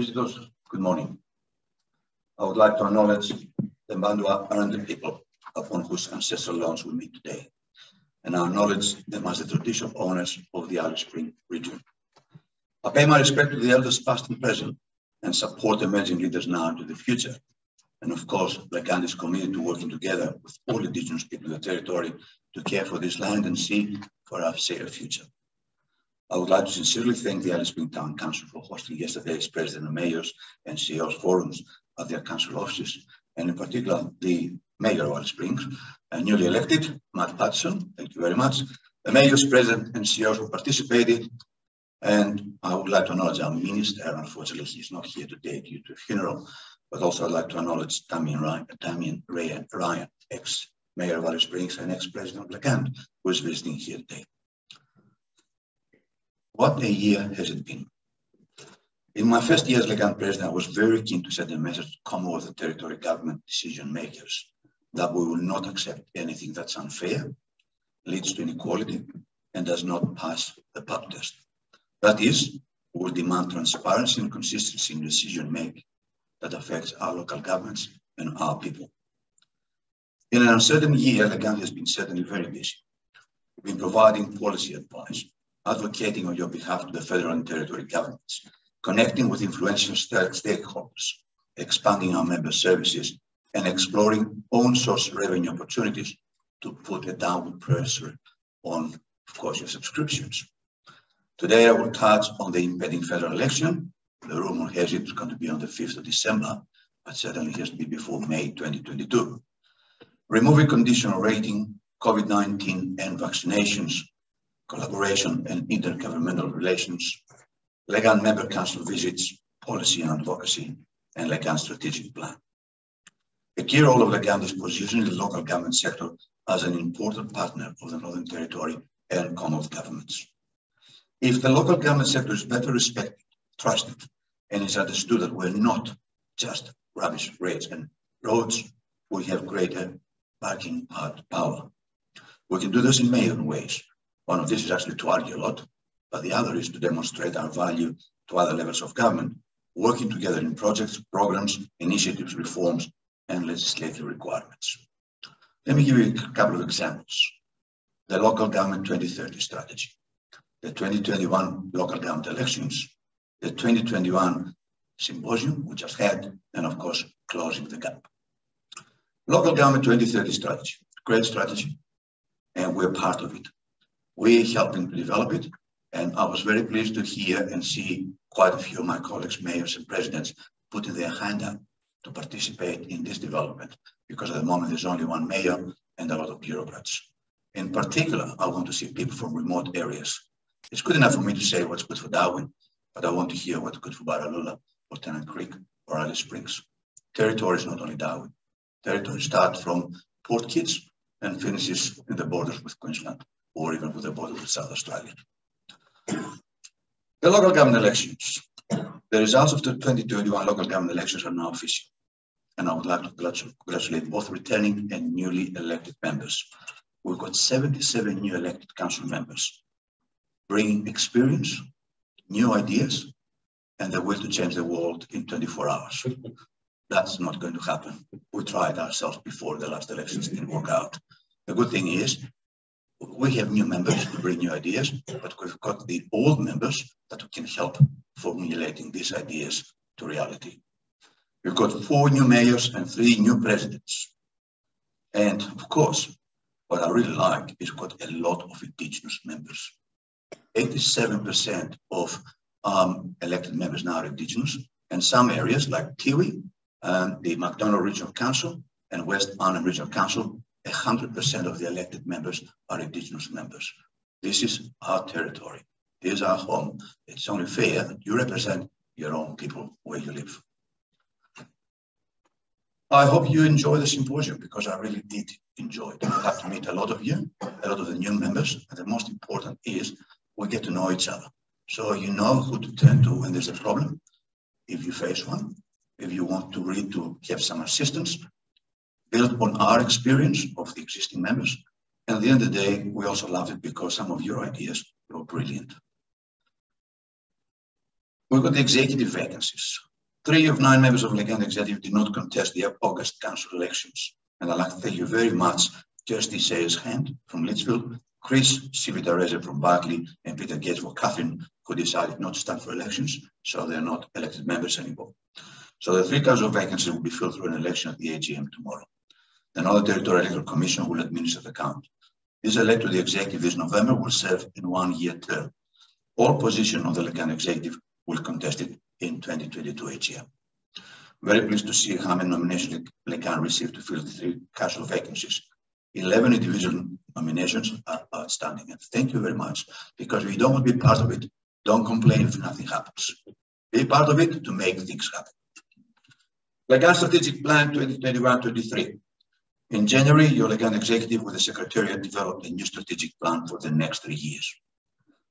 Visitors, good morning. I would like to acknowledge the Bandua Aranda people upon whose ancestral lands we meet today, and I acknowledge them as the traditional owners of the Alice Spring region. I pay my respect to the elders past and present and support emerging leaders now into the future. And of course, LGANT is committed to working together with all indigenous people in the territory to care for this land and see for our safer future. I would like to sincerely thank the Alice Spring Town Council for hosting yesterday's President and Mayors and CEOs forums at their council offices, and in particular, the Mayor of Alice Springs, uh, newly elected, Matt Paterson, thank you very much. The Mayors, President and CEOs who participated, and I would like to acknowledge our Minister, unfortunately he's not here today due to a funeral, but also I'd like to acknowledge Damien Ryan, Damien Ryan, Ryan ex-mayor of Alice Springs and ex-president of LGANT, who is visiting here today. What a year has it been. In my first year as LGANT president, I was very keen to send a message to Commonwealth and territory government decision makers that we will not accept anything that's unfair, leads to inequality, and does not pass the pub test. That is, we will demand transparency and consistency in decision making that affects our local governments and our people. In an uncertain year, LGANT has been certainly very busy. We've been providing policy advice, advocating on your behalf to the federal and territory governments, connecting with influential stakeholders, expanding our member services, and exploring own source revenue opportunities to put a downward pressure on, of course, your subscriptions. Today, I will touch on the impending federal election. The rumor has it it's going to be on the 5th of December, but certainly it has to be before May 2022. Removing conditional rating, COVID-19 and vaccinations, collaboration and intergovernmental relations, LGANT member council visits, policy and advocacy, and LGANT strategic plan. A key role of LGANT is positioning the local government sector as an important partner of the Northern Territory and Commonwealth governments. If the local government sector is better respected, trusted, and is understood that we're not just rubbish rates and roads, we have greater bargaining power. We can do this in many ways. One of these is actually to argue a lot, but the other is to demonstrate our value to other levels of government, working together in projects, programs, initiatives, reforms, and legislative requirements. Let me give you a couple of examples. The Local Government 2030 Strategy, the 2021 local government elections, the 2021 symposium we just had, and of course, closing the gap. Local Government 2030 Strategy, great strategy, and we're part of it. We're helping to develop it, and I was very pleased to hear and see quite a few of my colleagues, mayors and presidents, putting their hand up to participate in this development, because at the moment there's only one mayor and a lot of bureaucrats. In particular, I want to see people from remote areas. It's good enough for me to say what's good for Darwin, but I want to hear what's good for Borroloola or Tennant Creek or Alice Springs. Territory is not only Darwin. Territory starts from Port Keats and finishes in the borders with Queensland or even with the border with South Australia. The local government elections. The results of the 2021 local government elections are now official. And I would like to congratulate both returning and newly elected members. We've got 77 new elected council members, bringing experience, new ideas, and the will to change the world in 24 hours. That's not going to happen. We tried ourselves before the last elections didn't work out. The good thing is we have new members to bring new ideas, but we've got the old members that can help formulating these ideas to reality. We've got four new mayors and three new presidents. And of course, what I really like is we've got a lot of indigenous members. 87% of um, elected members now are indigenous, and some areas like Tiwi, um, the MacDonnell Regional Council, and West Arnhem Regional Council 100% of the elected members are indigenous members. This is our territory. This is our home. It's only fair that you represent your own people where you live. I hope you enjoy the symposium because I really did enjoy it. I got to meet a lot of you, a lot of the new members, and the most important is we get to know each other. So you know who to turn to when there's a problem, if you face one, if you want to read to have some assistance, built on our experience of the existing members. And at the end of the day, we also loved it because some of your ideas were brilliant. We've got the executive vacancies. Three of nine members of LGANT Executive did not contest the August council elections. And I'd like to thank you very much, Kirsty Sayers Hunt from Litchfield, Chris Civitarese from Barkly, and Peter Gates for Katherine, who decided not to stand for elections, so they're not elected members anymore. So the three council vacancies will be filled through an election at the AGM tomorrow. Another territorial commission will administer the count. This elected executive this November will serve in one year term. All positions of the LGANT executive will contest it in 2022 AGM. Very pleased to see how many nominations LGANT received to fill the three casual vacancies. 11 individual nominations are outstanding. And thank you very much because we don't want to be part of it. Don't complain if nothing happens. Be part of it to make things happen. LGANT Strategic Plan 2021-23. In January, your LGANT executive with the Secretariat developed a new strategic plan for the next three years.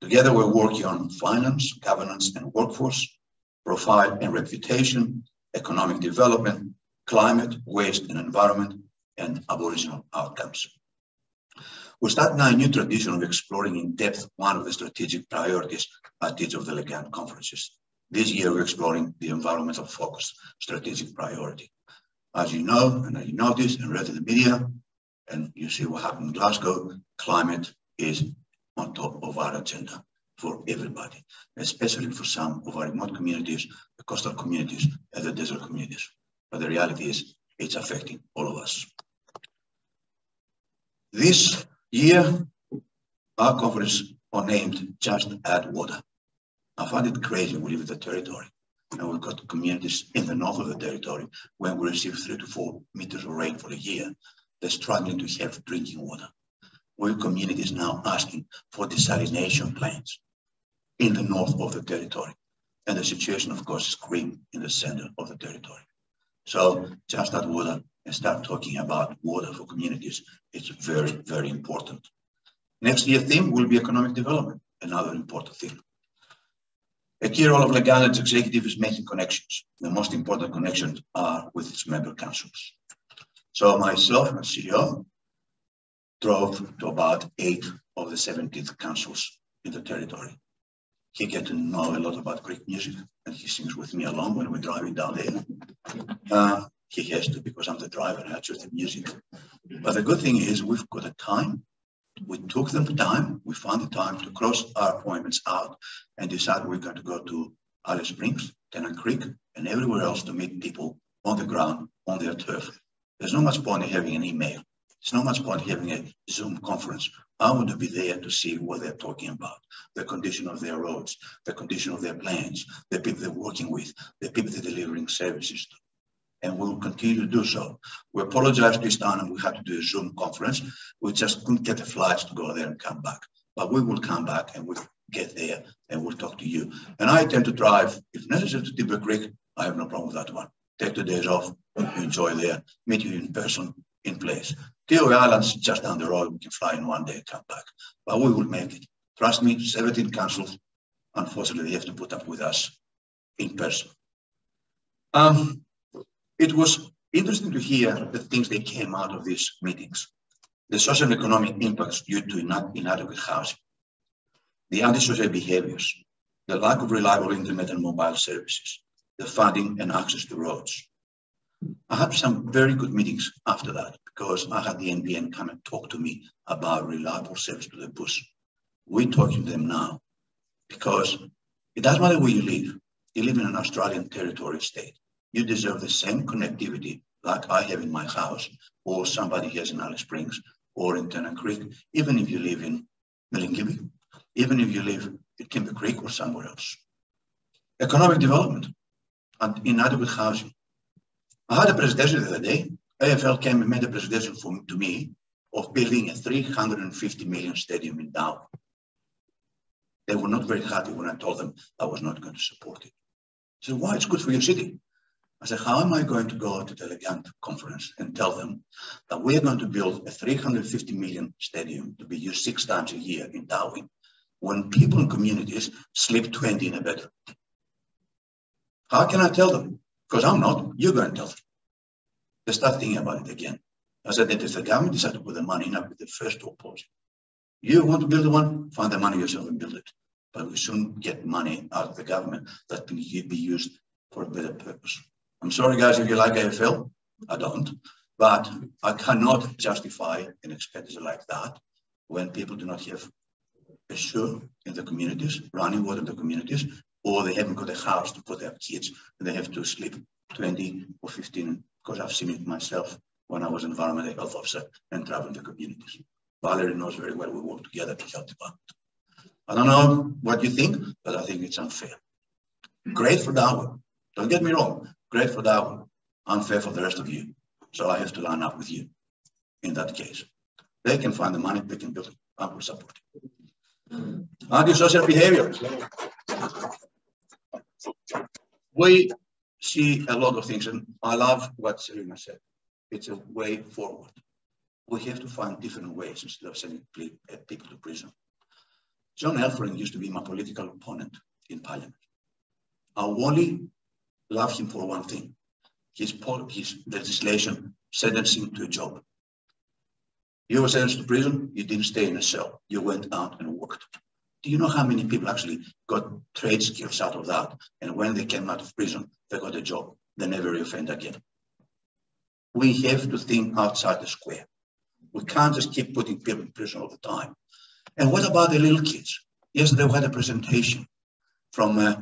Together, we're working on finance, governance, and workforce, profile and reputation, economic development, climate, waste and environment, and Aboriginal outcomes. We start now a new tradition of exploring in depth one of the strategic priorities at each of the LGANT conferences. This year, we're exploring the environmental focus strategic priority. As you know, and as you noticed and read in the media, and you see what happened in Glasgow, climate is on top of our agenda for everybody, especially for some of our remote communities, the coastal communities, and the desert communities. But the reality is it's affecting all of us. This year, our conference are named Just Add Water. I find it crazy we live in the territory and we've got communities in the north of the territory when we receive three to four meters of rain for a year. They're struggling to have drinking water. We're communities now asking for desalination plants in the north of the territory. And the situation, of course, is grim in the center of the territory. So just that water and start talking about water for communities. It's very, very important. Next year theme will be economic development, another important theme. A key role of LGANT's executive is making connections. The most important connections are with its member councils. So myself, as CEO, drove to about eight of the 17th councils in the territory. He get to know a lot about Greek music, and he sings with me along when we're driving down there. Uh, he has to because I'm the driver and I choose the music. But the good thing is we've got a time. We took them the time, we found the time to cross our appointments out and decide we're going to go to Alice Springs, Tennant Creek, and everywhere else to meet people on the ground, on their turf. There's no much point in having an email. There's no much point in having a Zoom conference. I want to be there to see what they're talking about, the condition of their roads, the condition of their plans, the people they're working with, the people they're delivering services to. And we'll continue to do so. We apologize this time and we had to do a Zoom conference. We just couldn't get the flights to go there and come back. But we will come back and we'll get there and we'll talk to you. And I tend to drive, if necessary, to Timber Creek. I have no problem with that one. Take the days off, enjoy there, meet you in person, in place. Tiwi Islands just down the road. We can fly in one day and come back. But we will make it. Trust me, 17 councils, unfortunately, they have to put up with us in person. Um, it was interesting to hear the things that came out of these meetings. The social and economic impacts due to inadequate housing, the antisocial behaviors, the lack of reliable internet and mobile services, the funding and access to roads, I had some very good meetings after that because I had the NBN come and talk to me about reliable service to the bush. We're talking to them now because it doesn't matter where you live. You live in an Australian territory state. You deserve the same connectivity like I have in my house or somebody has in Alice Springs or in Tennant Creek, even if you live in Milingimbi, even if you live in Timber Creek or somewhere else. Economic development and inadequate housing I had a presentation the other day. AFL came and made a presentation for, to me of building a 350 million stadium in Darwin. They were not very happy when I told them I was not going to support it. Said, why? It's good for your city. I said, how am I going to go to the LGANT conference and tell them that we're going to build a 350 million stadium to be used six times a year in Darwin when people in communities sleep 20 in a bed? How can I tell them? Because I'm not, you're going to tell them. They start thinking about it again. I said that if the government decides to put the money in, I'll be the first to oppose it. You want to build one, find the money yourself and build it. But we soon get money out of the government that can be used for a better purpose. I'm sorry, guys, if you like AFL, I don't, but I cannot justify an expenditure like that when people do not have a shoe in the communities, running water in the communities, or they haven't got a house to put their kids and they have to sleep 20 or 15, because I've seen it myself when I was an environmental health officer and traveling the communities. Valerie knows very well we work together to help department. I don't know what you think, but I think it's unfair. Great for Darwin. Don't get me wrong. Great for Darwin. Unfair for the rest of you. So I have to line up with you in that case. They can find the money, they can build it. I will support it. Antisocial behavior. We see a lot of things, and I love what Selina said. It's a way forward. We have to find different ways instead of sending uh, people to prison. John Elferink used to be my political opponent in parliament. I only love him for one thing. His, his legislation sentencing to a job. You were sentenced to prison, you didn't stay in a cell. You went out and worked. Do you know how many people actually got trade skills out of that? And when they came out of prison, they got a job. They never reoffend again. We have to think outside the square. We can't just keep putting people in prison all the time. And what about the little kids? Yesterday we had a presentation from uh,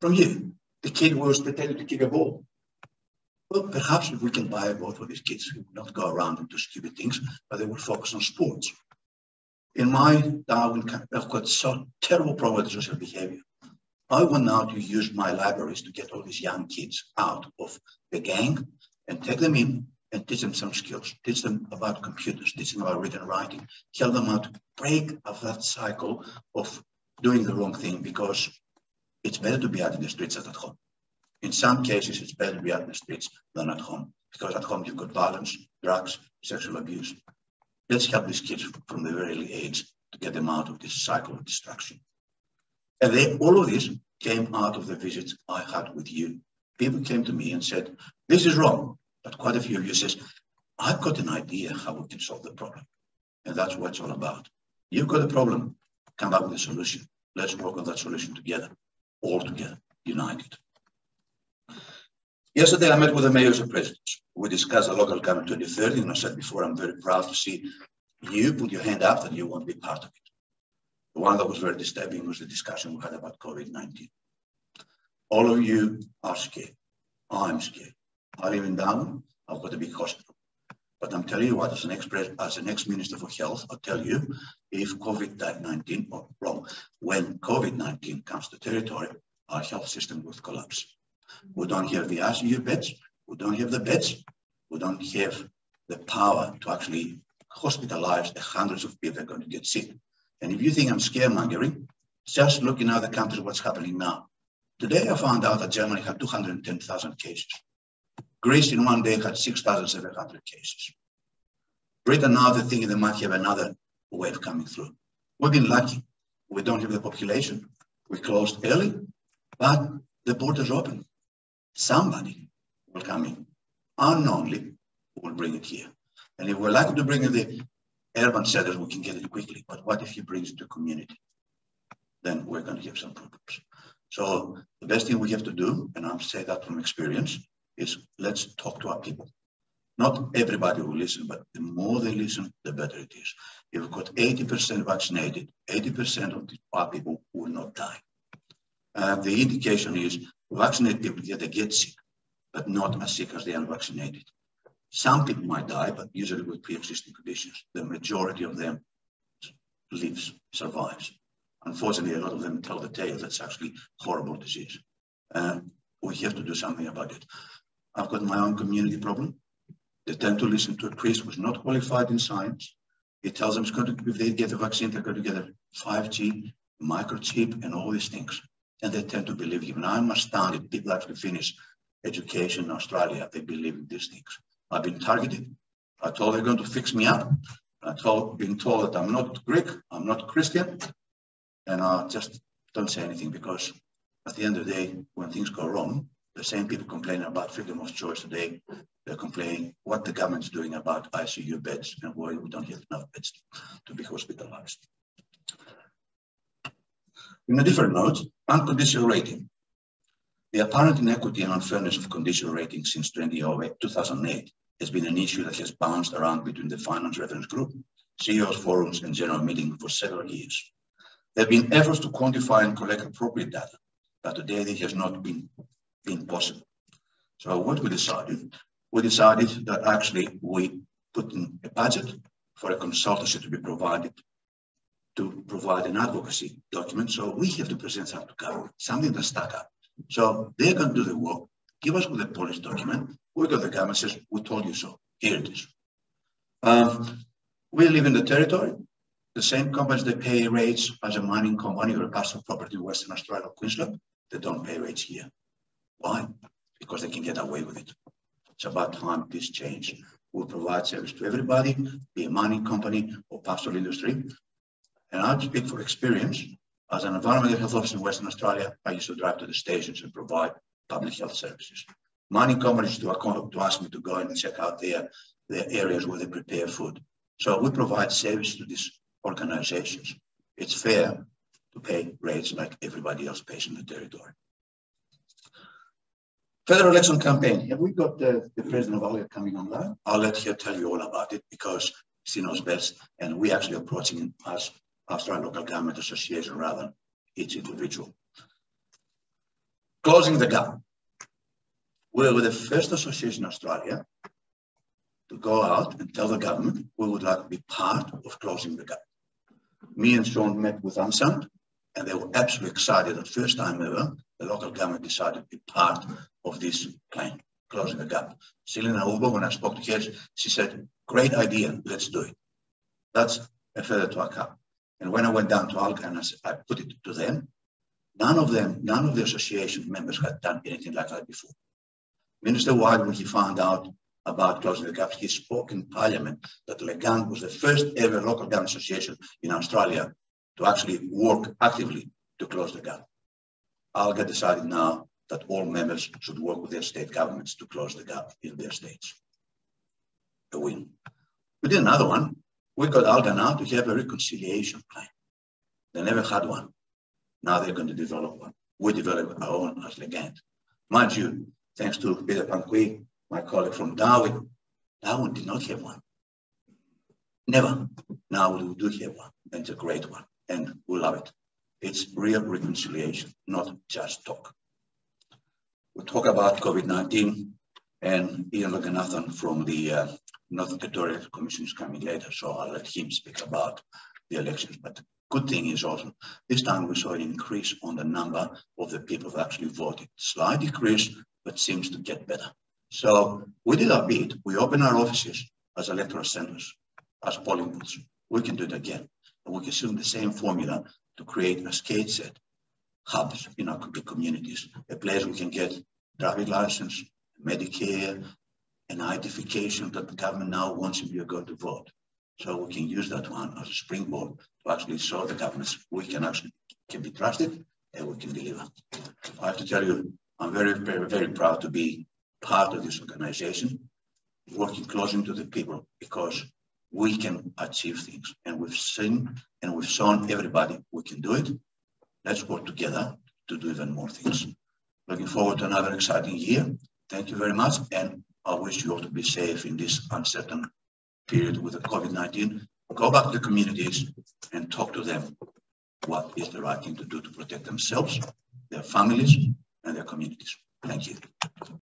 from you. The kid was pretending to kick a ball. Well, perhaps if we can buy a ball for these kids who will not go around and do stupid things, but they will focus on sports. In my Darwin, I've got so terrible problem with social behavior. I want now to use my libraries to get all these young kids out of the gang and take them in and teach them some skills, teach them about computers, teach them about reading writing, help them out to break of that cycle of doing the wrong thing because it's better to be out in the streets than at home. In some cases, it's better to be out in the streets than at home because at home you've got violence, drugs, sexual abuse. Let's help these kids from the very early age to get them out of this cycle of destruction. And they, all of this came out of the visits I had with you. People came to me and said, this is wrong. But quite a few of you says, I've got an idea how we can solve the problem. And that's what it's all about. You've got a problem, come up with a solution. Let's work on that solution together, all together, united. Yesterday, I met with the mayors and presidents. We discussed the local government 2030, and I said before, I'm very proud to see you put your hand up that you want to be part of it. The one that was very disturbing was the discussion we had about COVID-19. All of you are scared. I'm scared. I live in Darwin. I've got a big hospital. But I'm telling you what, as an ex as an ex-minister for health, I'll tell you, if COVID-19, or wrong, when COVID-19 comes to territory, our health system will collapse. We don't have the ICU beds, we don't have the beds, we don't have the power to actually hospitalize the hundreds of people that are going to get sick. And if you think I'm scaremongering, just look in other countries what's happening now. Today I found out that Germany had 210,000 cases. Greece in one day had 6,700 cases. Britain now they're thinking they might have another wave coming through. We've been lucky. We don't have the population. We closed early, but the borders open. Somebody will come in. Unknowingly will bring it here. And if we're lucky to bring in the urban centers, we can get it quickly. But what if he brings it to community? Then we're going to have some problems. So the best thing we have to do, and I'm saying that from experience, is let's talk to our people. Not everybody will listen, but the more they listen, the better it is. If we've got 80% vaccinated, 80% of our people will not die. Uh, the indication is vaccinated people get, they get sick, but not as sick as the unvaccinated. Some people might die, but usually with pre-existing conditions. The majority of them lives, survives. Unfortunately, a lot of them tell the tale that's actually horrible disease. Uh, we have to do something about it. I've got my own community problem. They tend to listen to a priest who's not qualified in science. He tells them it's going to, if they get the vaccine, they're going to get a 5G, microchip, and all these things. And they tend to believe him. And I'm astounded. People actually finish education in Australia. They believe in these things. I've been targeted. I told they're going to fix me up. I told, being told that I'm not Greek, I'm not Christian, and I just don't say anything because at the end of the day, when things go wrong, the same people complaining about freedom of choice today, they're complaining what the government's doing about ICU beds and why we don't have enough beds to be hospitalized. In a different note, unconditional rating. The apparent inequity and unfairness of conditional rating since 2008 has been an issue that has bounced around between the Finance Reference Group, CEOs forums, and general meeting for several years. There have been efforts to quantify and collect appropriate data, but today this has not been, been possible. So what we decided, we decided that actually we put in a budget for a consultancy to be provided to provide an advocacy document. So we have to present something to government, something that stack up. So they're going to do the work, give us the policy document. We go to the government says, we told you so. Here it is. Um, we live in the territory. The same companies that pay rates as a mining company or a pastoral property in Western Australia or Queensland, they don't pay rates here. Why? Because they can get away with it. It's about time this change. We'll provide service to everybody, be a mining company or pastoral industry. And I speak for experience. As an environmental health officer in Western Australia, I used to drive to the stations and provide public health services. Mining companies to, to ask me to go and check out their, their areas where they prepare food. So we provide service to these organizations. It's fair to pay rates like everybody else pays in the territory. Federal election campaign. Have we got the, the president of ALGA coming online? I'll let her tell you all about it because she knows best. And we're actually approaching it as Australian Local Government Association rather than each individual. Closing the gap. We were the first association in Australia to go out and tell the government we would like to be part of closing the gap. Me and Sean met with AMSANT and they were absolutely excited that first time ever, the local government decided to be part of this plan, closing the gap. Selena Uibo, when I spoke to her, she said, great idea, let's do it. That's a feather to our cap. And when I went down to I, I put it to them, none of them, none of the association members had done anything like that before. Minister Wyatt, when he found out about closing the gap, he spoke in Parliament that LGANT was the first ever local government association in Australia to actually work actively to close the gap. ALGA decided now that all members should work with their state governments to close the gap in their states. A win. We did another one we got ALGA now to have a reconciliation plan. They never had one. Now they're going to develop one. We developed our own as LGANT. Mind you, thanks to Peter Pangquee, my colleague from Darwin, Darwin did not have one. Never. Now we do have one. And it's a great one. And we love it. It's real reconciliation, not just talk. We talk about COVID-19 and Iain Loganathan from the uh, North Equatorial Commission is coming later, so I'll let him speak about the elections. But the good thing is also, this time we saw an increase on the number of the people who actually voted. Slight decrease, but seems to get better. So we did our bit. We opened our offices as electoral centers, as polling booths. We can do it again. And we can use the same formula to create a skate set hubs in our communities, a place we can get driving license, Medicare, and identification that the government now wants if you're going to vote. So we can use that one as a springboard to actually show the government we can actually can be trusted and we can deliver. I have to tell you, I'm very, very, very proud to be part of this organization, working closely to the people because we can achieve things. And we've seen and we've shown everybody we can do it. Let's work together to do even more things. Looking forward to another exciting year. Thank you very much. And I wish you all to be safe in this uncertain period with the COVID-19. Go back to the communities and talk to them what is the right thing to do to protect themselves, their families, and their communities. Thank you.